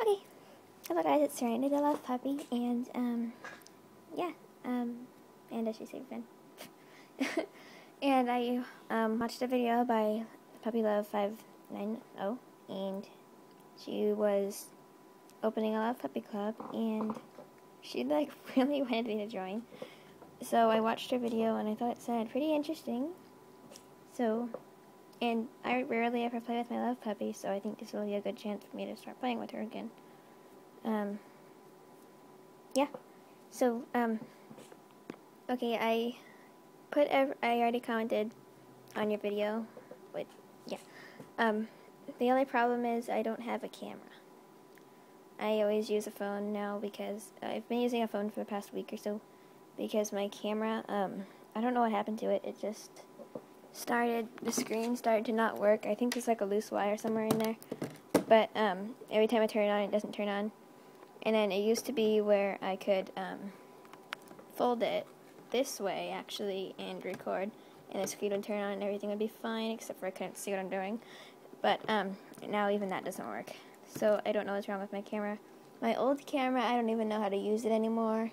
Okay. Hello guys, it's Serenity the Love Puppy, and, um, yeah, um, and as she said, Ben. and I, um, watched a video by Puppy Love 590, and she was opening a Love Puppy Club, and she, like, really wanted me to join. So I watched her video, and I thought it sounded pretty interesting. So, and I rarely ever play with my love puppy, so I think this will be a good chance for me to start playing with her again. Um, yeah. So, um, okay, I put, ev I already commented on your video, but, yeah. Um, the only problem is I don't have a camera. I always use a phone now because I've been using a phone for the past week or so because my camera, um, I don't know what happened to it, it just started, the screen started to not work. I think there's like a loose wire somewhere in there. But um, every time I turn it on, it doesn't turn on. And then it used to be where I could um, fold it this way, actually, and record. And the screen would turn on and everything would be fine, except for I couldn't see what I'm doing. But um, now even that doesn't work. So I don't know what's wrong with my camera. My old camera, I don't even know how to use it anymore.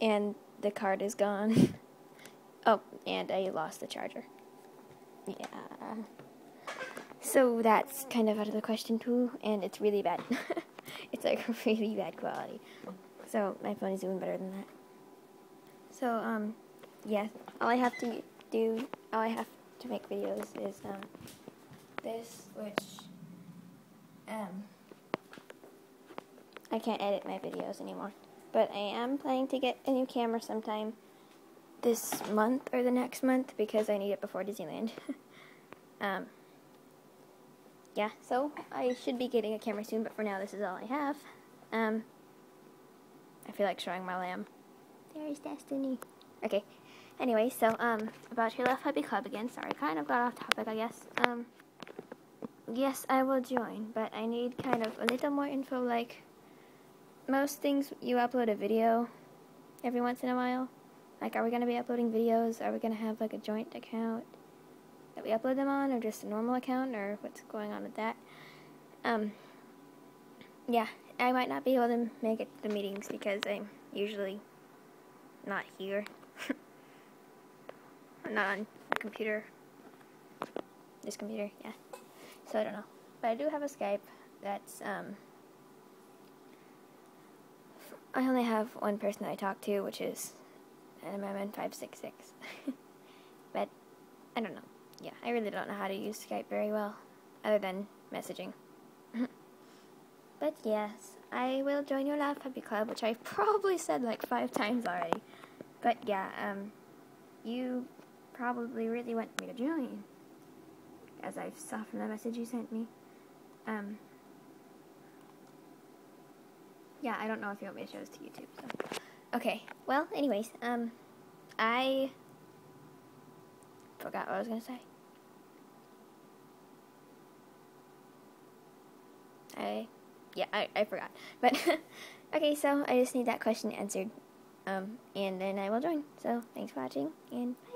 And the card is gone. oh, and I lost the charger yeah. So that's kind of out of the question too, and it's really bad. it's like really bad quality. So my phone is doing better than that. So um, yeah, all I have to do, all I have to make videos is um, this, which um, I can't edit my videos anymore. But I am planning to get a new camera sometime this month or the next month because I need it before Disneyland. um, yeah, so I should be getting a camera soon, but for now this is all I have. Um, I feel like showing my lamb. There's Destiny. Okay. Anyway, so um, about your Love Puppy Club again. Sorry, kind of got off topic, I guess. Um, yes, I will join, but I need kind of a little more info. Like most things, you upload a video every once in a while. Like, are we going to be uploading videos? Are we going to have, like, a joint account that we upload them on, or just a normal account, or what's going on with that? Um, yeah, I might not be able to make it to the meetings because I'm usually not here. I'm not on the computer. This computer, yeah. So I don't know. But I do have a Skype that's, um, I only have one person that I talk to, which is and I'm in 566. but, I don't know. Yeah, I really don't know how to use Skype very well, other than messaging. but yes, I will join your Love Puppy Club, which I've probably said like five times already. But yeah, um, you probably really want me to join, as I saw from the message you sent me. Um, yeah, I don't know if you want me to show this to YouTube, so. Okay, well, anyways, um, I forgot what I was to say. I, yeah, I, I forgot. But, okay, so I just need that question answered. Um, and then I will join. So, thanks for watching, and bye.